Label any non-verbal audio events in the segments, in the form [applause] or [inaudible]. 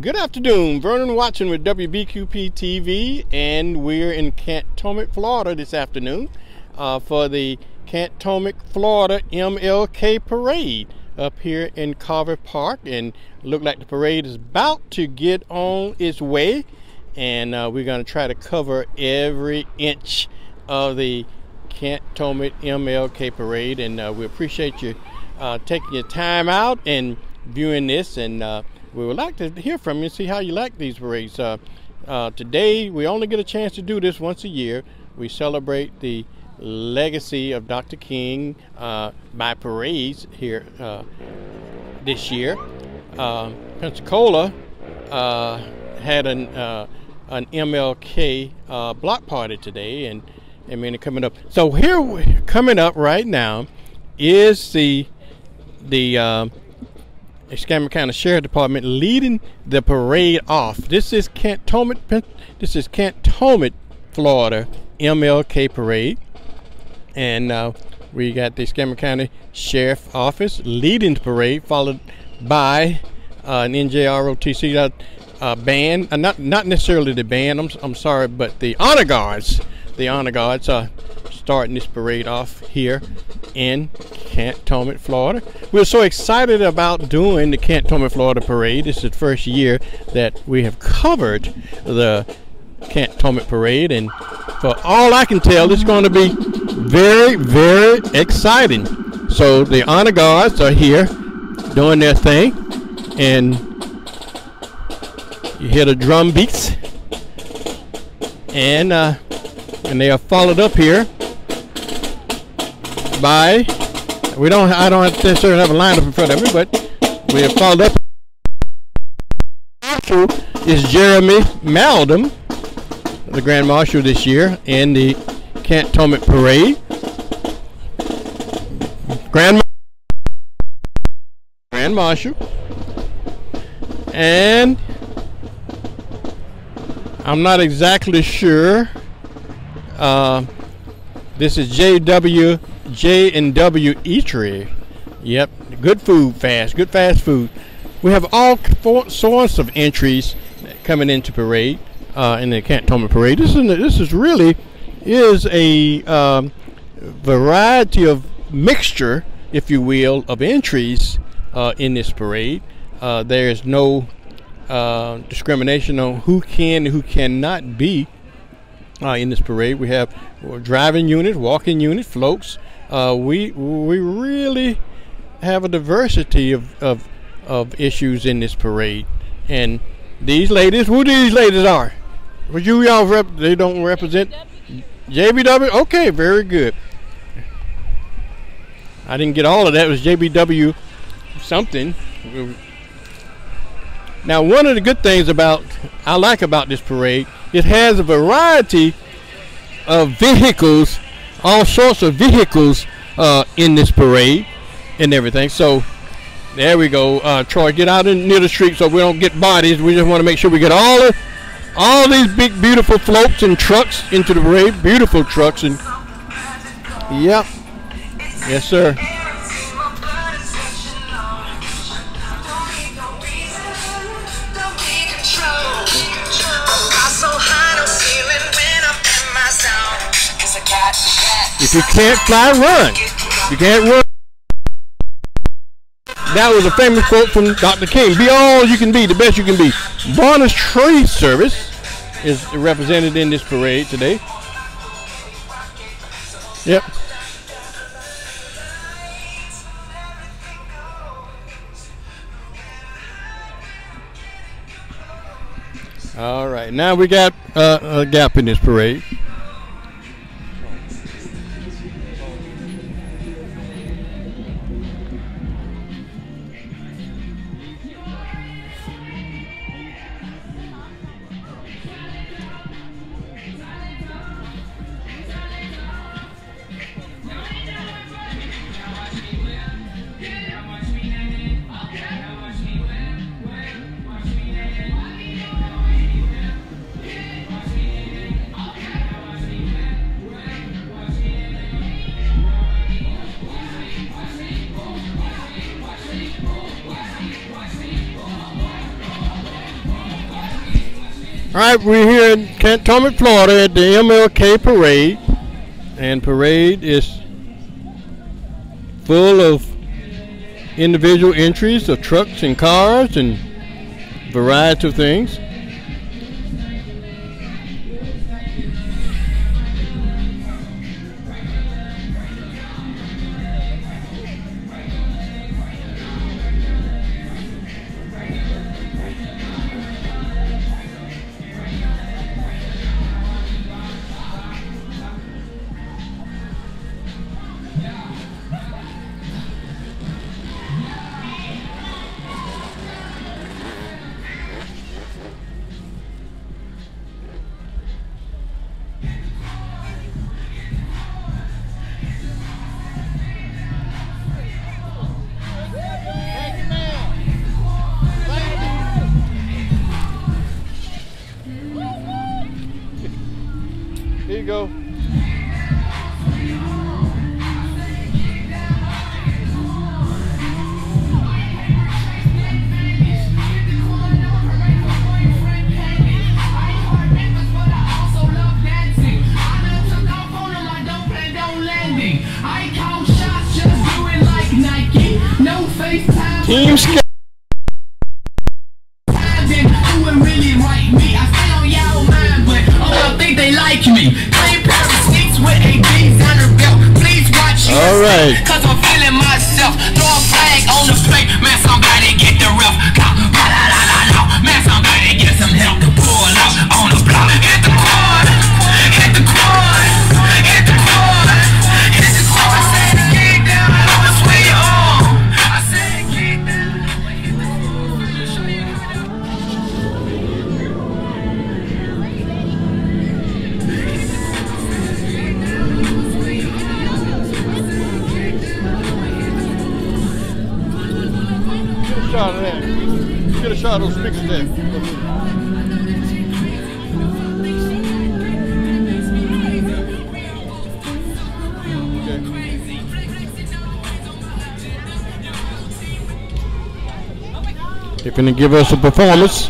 Good afternoon, Vernon Watson with WBQP TV, and we're in Cantonment, Florida this afternoon uh, for the Cantonment, Florida MLK Parade up here in Carver Park. And look like the parade is about to get on its way, and uh, we're going to try to cover every inch of the Cantonment MLK Parade. And uh, we appreciate you uh, taking your time out and viewing this and uh, we would like to hear from you and see how you like these parades. Uh, uh, today, we only get a chance to do this once a year. We celebrate the legacy of Dr. King uh, by parades here uh, this year. Uh, Pensacola uh, had an an MLK block party today, and I mean coming up. So here, coming up right now, is the the Escambia County Sheriff Department leading the parade off. This is Cantonment, this is Cantonment, Florida MLK parade, and uh, we got the Escambia County Sheriff Office leading the parade, followed by uh, an NJROTC uh, uh, band, uh, not not necessarily the band. I'm I'm sorry, but the honor guards, the honor guards are starting this parade off here in Cantonment, Florida. We're so excited about doing the Cantonment, Florida parade. This is the first year that we have covered the Cantonment parade, and for all I can tell, it's going to be very, very exciting. So the honor guards are here doing their thing, and you hear the drum beats, and uh, and they are followed up here by we don't. I don't necessarily have a lineup in front of me, but we have followed up. Is Jeremy Maldum, the Grand Marshal this year in the Cantonment Parade. Grand Grand Marshal, and I'm not exactly sure. Uh, this is J.W. J and W Eatery. Yep, good food, fast, good fast food. We have all sorts of entries coming into parade uh, in the Cantonment Parade. This is this is really is a um, variety of mixture, if you will, of entries uh, in this parade. Uh, there is no uh, discrimination on who can and who cannot be uh, in this parade. We have driving units, walking units, floats, uh, we we really have a diversity of, of of issues in this parade, and these ladies, who these ladies are? Would you y'all rep? They don't represent JBW. Okay, very good. I didn't get all of that. It was JBW something. Now, one of the good things about I like about this parade, it has a variety of vehicles all sorts of vehicles uh, in this parade and everything. So there we go. Uh, Troy, get out in near the street so we don't get bodies. We just want to make sure we get all the all these big beautiful floats and trucks into the parade. Beautiful trucks and yep, yes sir. You can't fly, run. You can't run. That was a famous quote from Dr. King. Be all you can be, the best you can be. Barnes Tree Service is represented in this parade today. Yep. All right, now we got uh, a gap in this parade. All right, we're here in Cantonment, Florida at the MLK Parade. And parade is full of individual entries of trucks and cars and variety of things. go. going to give us a performance.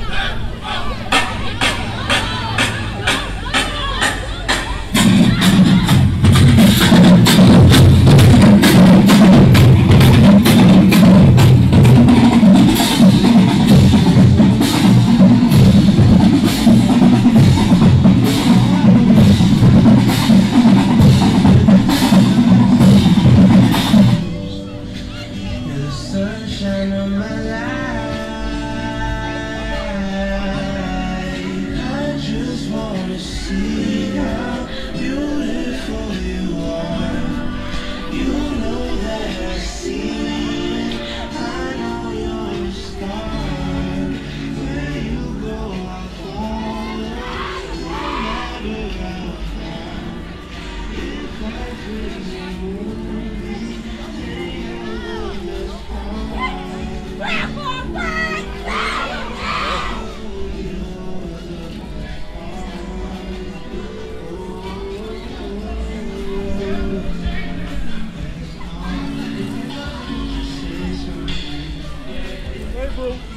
through.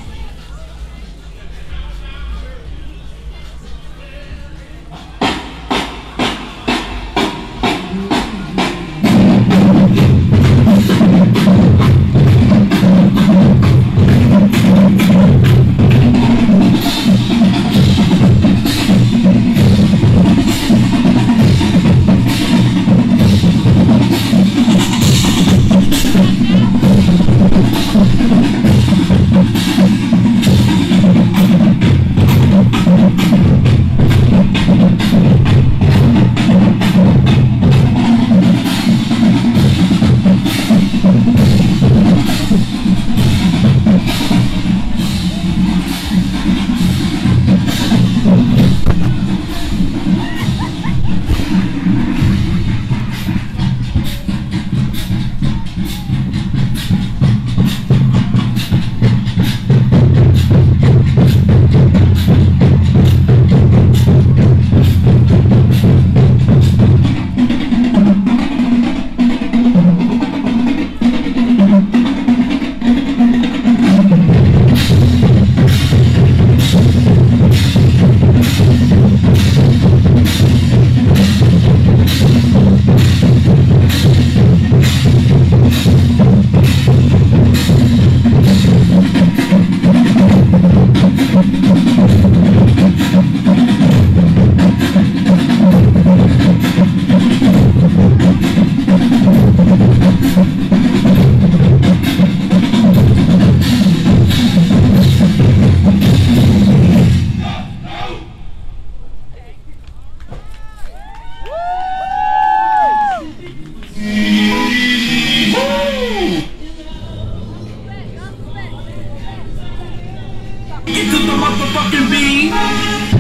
The motherfucking beat.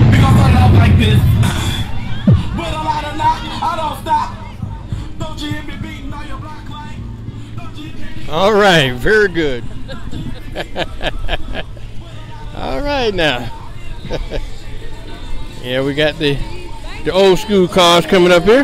Because I love like this. A lot of I don't stop. Don't you hear me beating your? All right, very good. [laughs] All right now. [laughs] yeah, we got the the old school cars coming up here.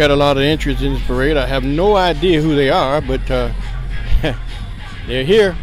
Got a lot of interest in this parade. I have no idea who they are, but uh, [laughs] they're here.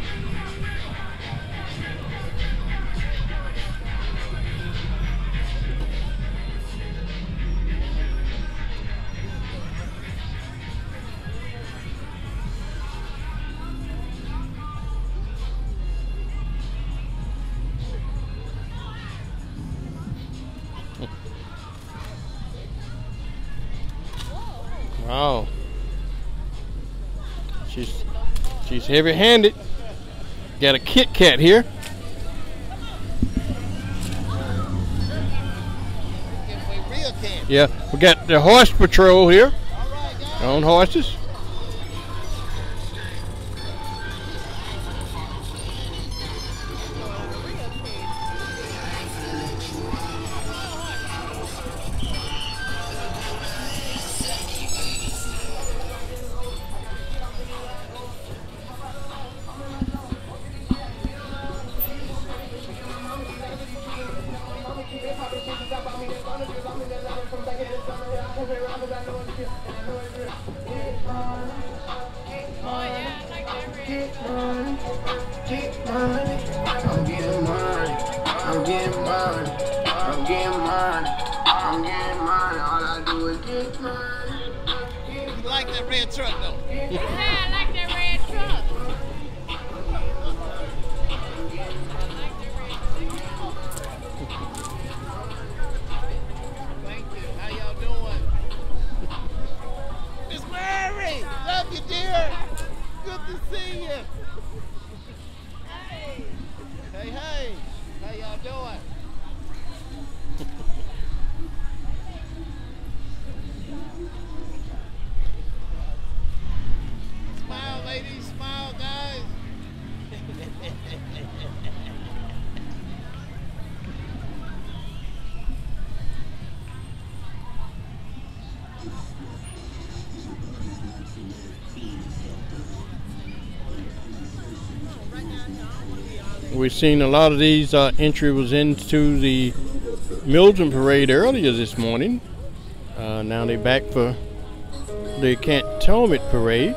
She's heavy-handed. Got a Kit Kat here. Yeah, we got the horse patrol here on horses. I'm getting mine. I'm getting mine. I'm getting mine. All I do is get mine. You like that red truck though? Yeah, I like that red truck. Thank you. How y'all doing? Miss Mary! Love you, dear! Good to see you! We've seen a lot of these uh, entry was into the Mildred Parade earlier this morning. Uh, now they're back for the Cantonment Parade.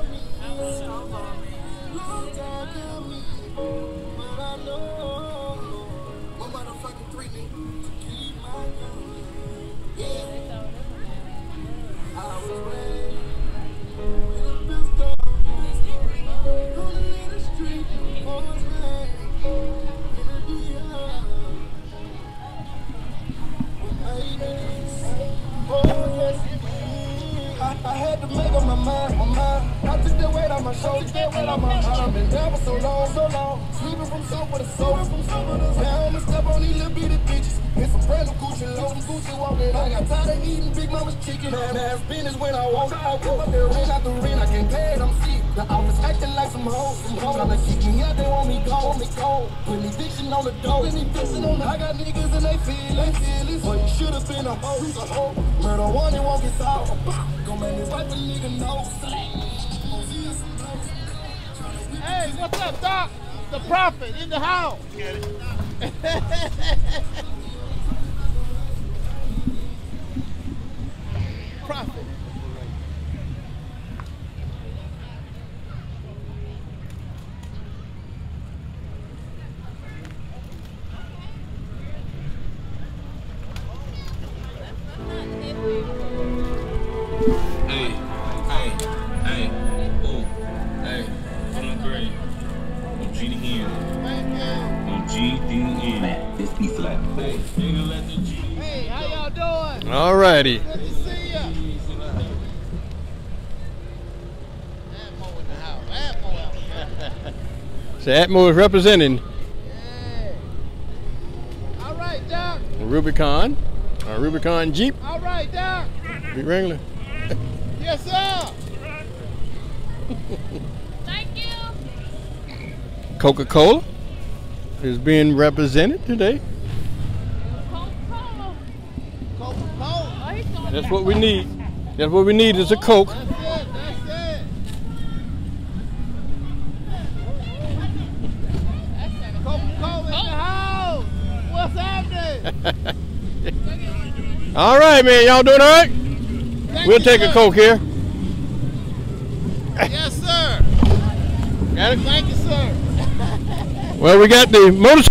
Chicken. Man, ass business when I walk. I walk up there, ring out the ring. I can't pay it, I'm sick. The office acting like some hoes. Some hoes trying to kick me out, they want me gone, want me cold. Putting eviction on the door, putting eviction on the I got niggas and they feel they feelings. But you should have been a hoe, a hoe. Murder one, it won't get solved. Gon' make me wipe a nigga nose. Hey, what's up, Doc? The prophet in the house. [laughs] you. The GDN. Man, this flat. Hey, how y'all doing? All righty. So Atmore is representing. Yeah. All right, Doc. Rubicon. Our Rubicon Jeep. All right, Doc. Jeep Wrangler. yes, sir. Coca-Cola is being represented today. Coca-Cola. Coca-Cola. He's going That's what we need. That's what we need is a Coke. That's it. That's it. Coca-Cola in the house. What's happening? All right, man. Y'all doing all right? Thank We'll take a. Coke here. Yes, sir. [laughs] Got it? Thank you, sir. Well, we got the motorcycle.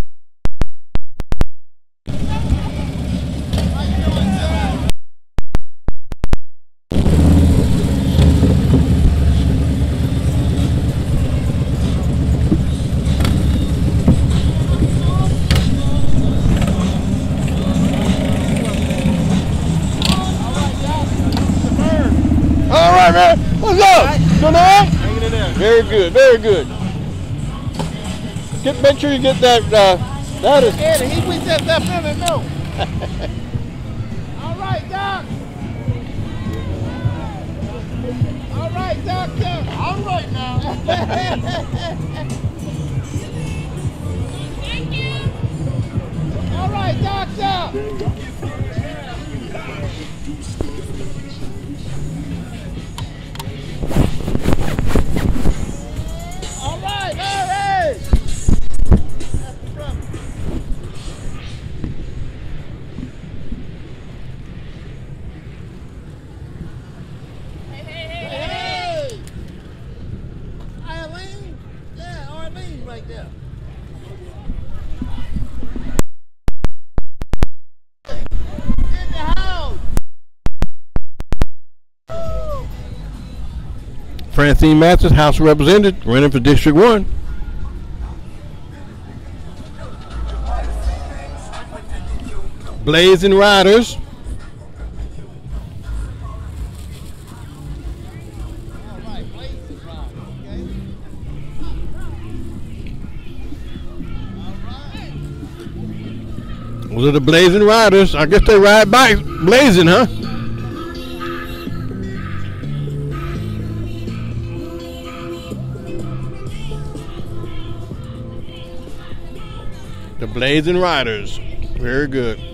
How you doing, sir? All right, man. What's up? Doing all right? Hanging in there. Very good. Very good. Get, make sure you get that. Uh, that is. Eddie, he we left him and milk. [laughs] All right, Doc. All right, Doctor. All right now. [laughs] [laughs] Thank you. All right, Doctor. Francine Mathis, House of Representatives, running for District 1. Blazing Riders. Those are the Blazing Riders. I guess they ride bikes blazing, huh? The and Riders. Very good.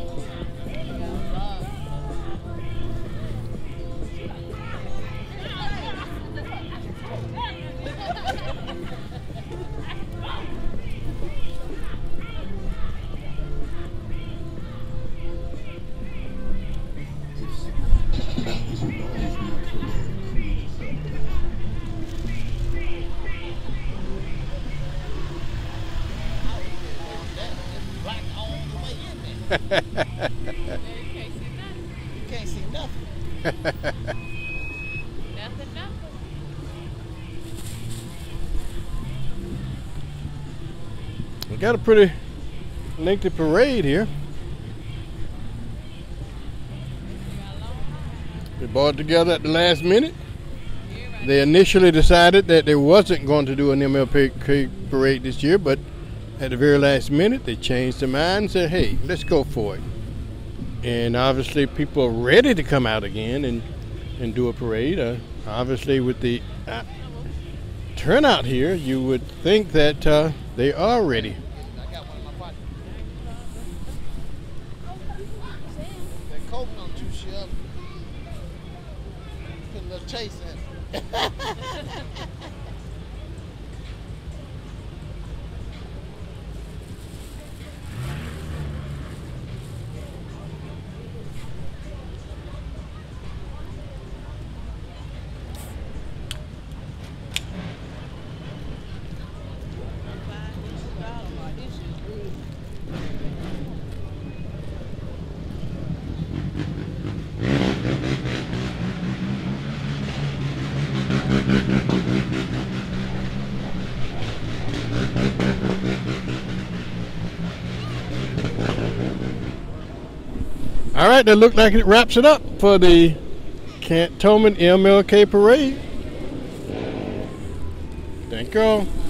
You can't see nothing. We got a pretty lengthy parade here. They brought together at the last minute. They initially decided that they wasn't going to do an MLK parade this year, but at the very last minute they changed their mind and said, "Hey, let's go for it." And obviously, people are ready to come out again and and do a parade. Uh, obviously, with the uh, turnout here, you would think that uh, they are ready. [laughs] All right, that looks like it wraps it up for the Cantonment MLK Parade. Thank you.